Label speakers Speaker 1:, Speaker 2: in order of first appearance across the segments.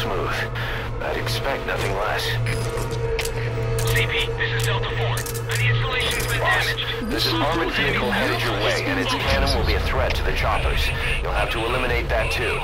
Speaker 1: smooth, boss. Real smooth. I'd expect nothing less.
Speaker 2: CP, this is Delta 4. The installation's been
Speaker 1: Boss,
Speaker 2: damaged.
Speaker 1: there's an armored vehicle headed your way, and its cannon will be a threat to the choppers. You'll have to eliminate that too.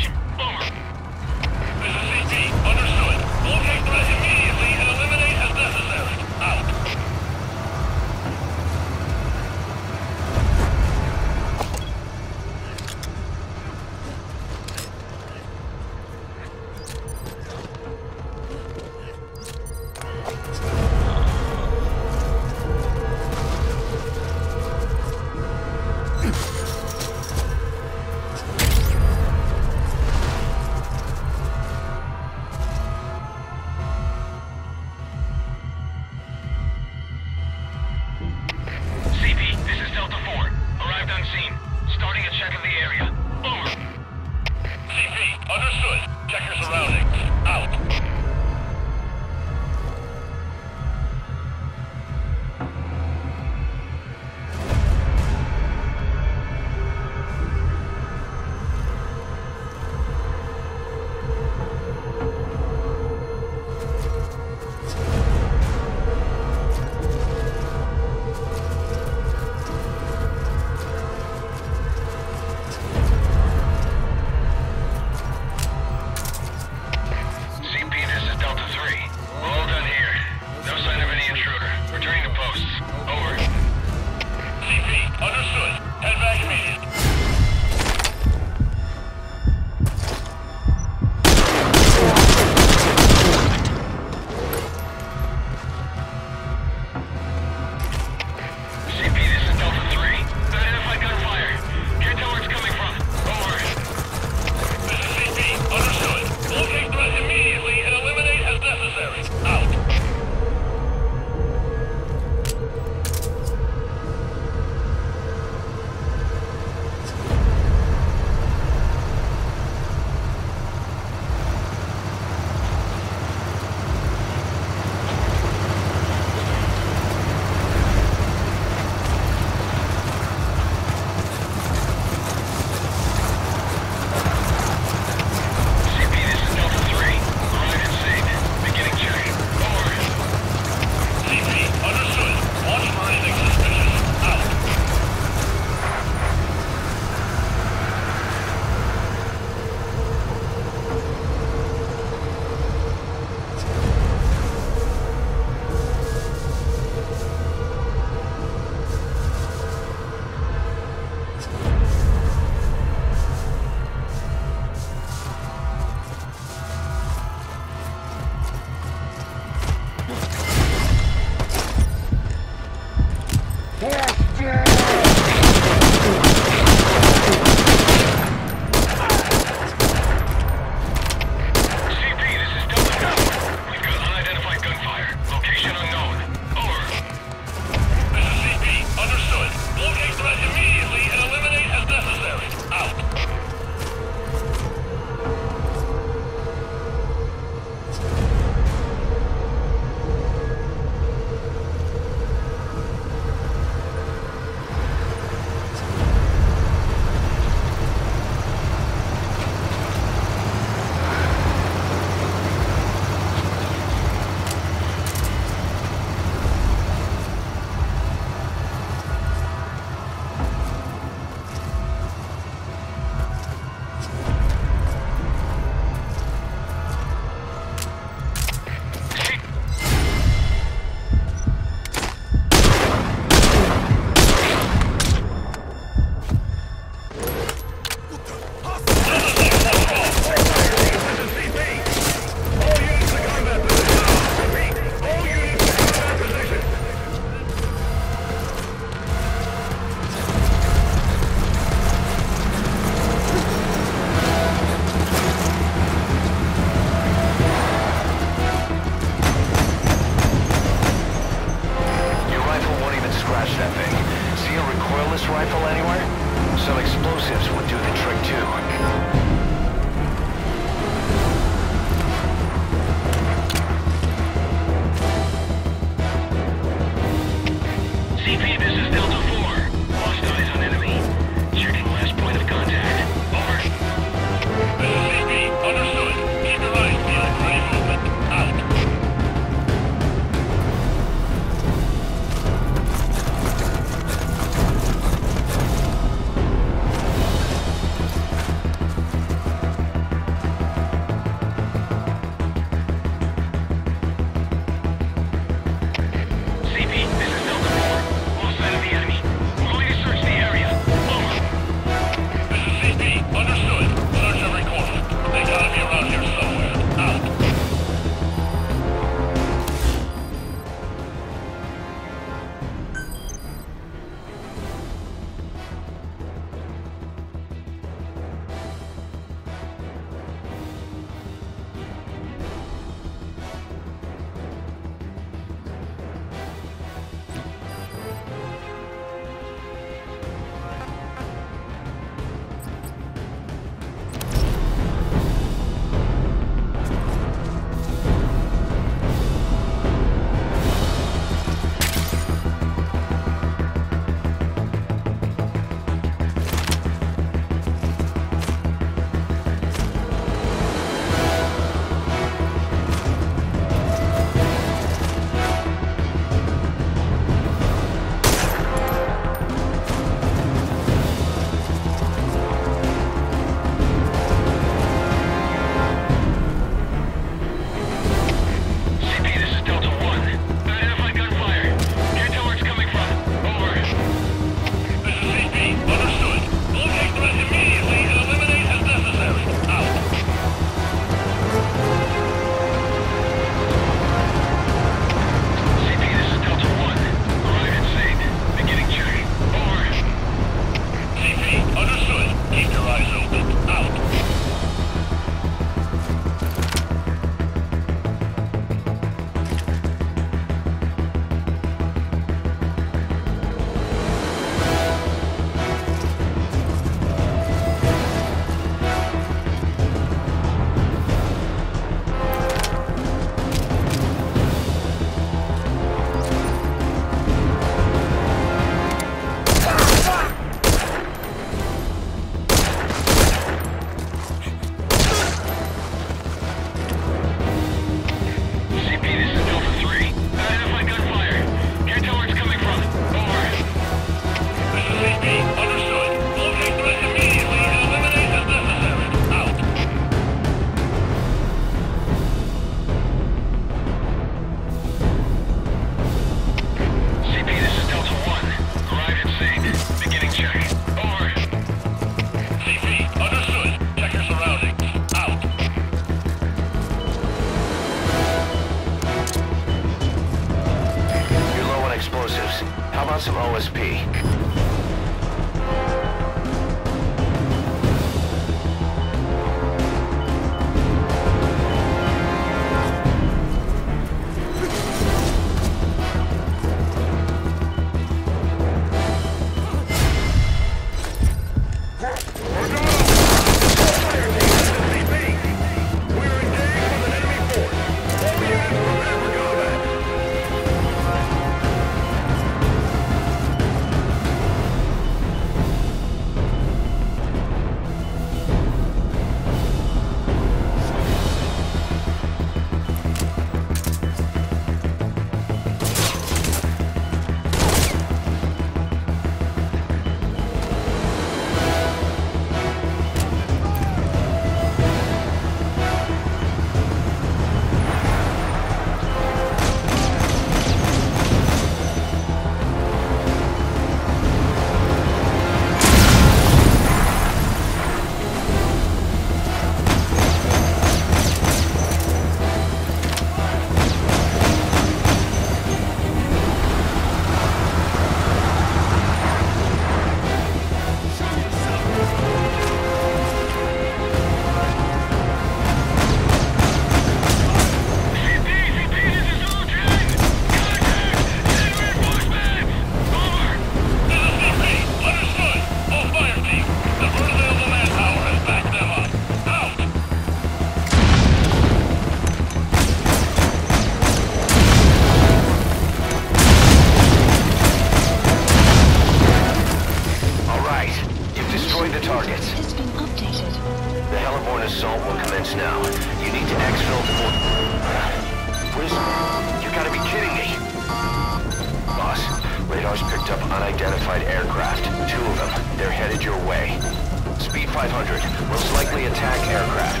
Speaker 1: 500. Most likely attack aircraft.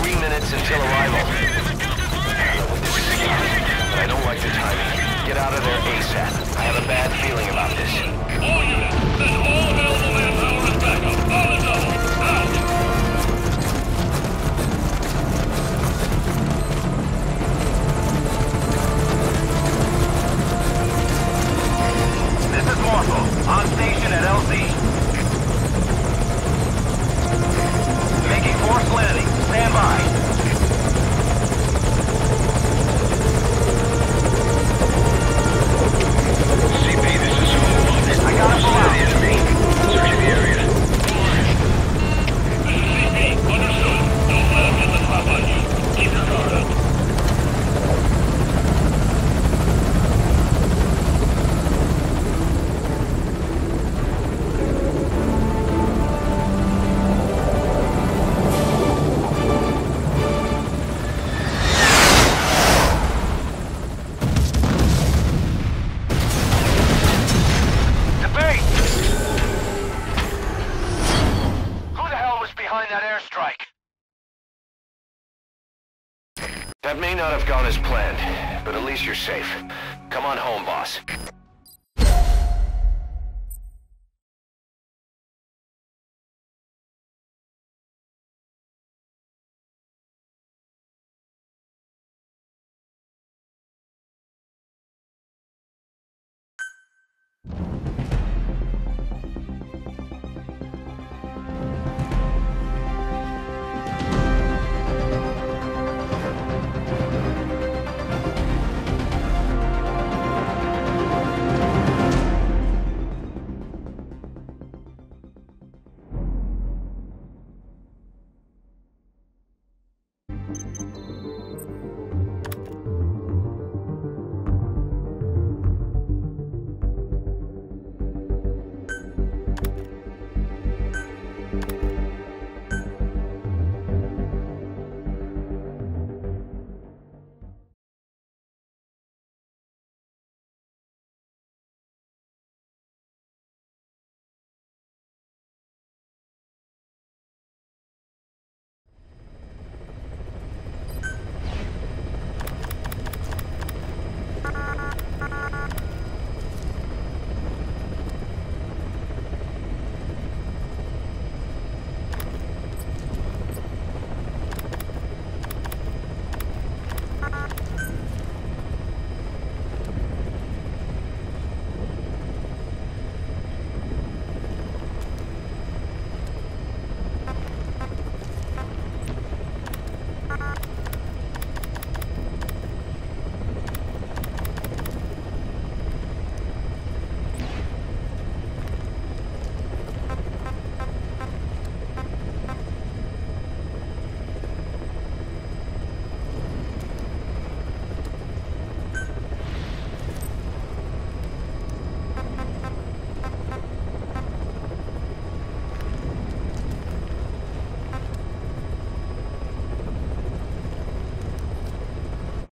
Speaker 1: Three minutes until arrival. I don't like the timing. Get out of there ASAP. I have a bad feeling about this. that airstrike. That may not have gone as planned, but at least you're safe. Come on home, boss.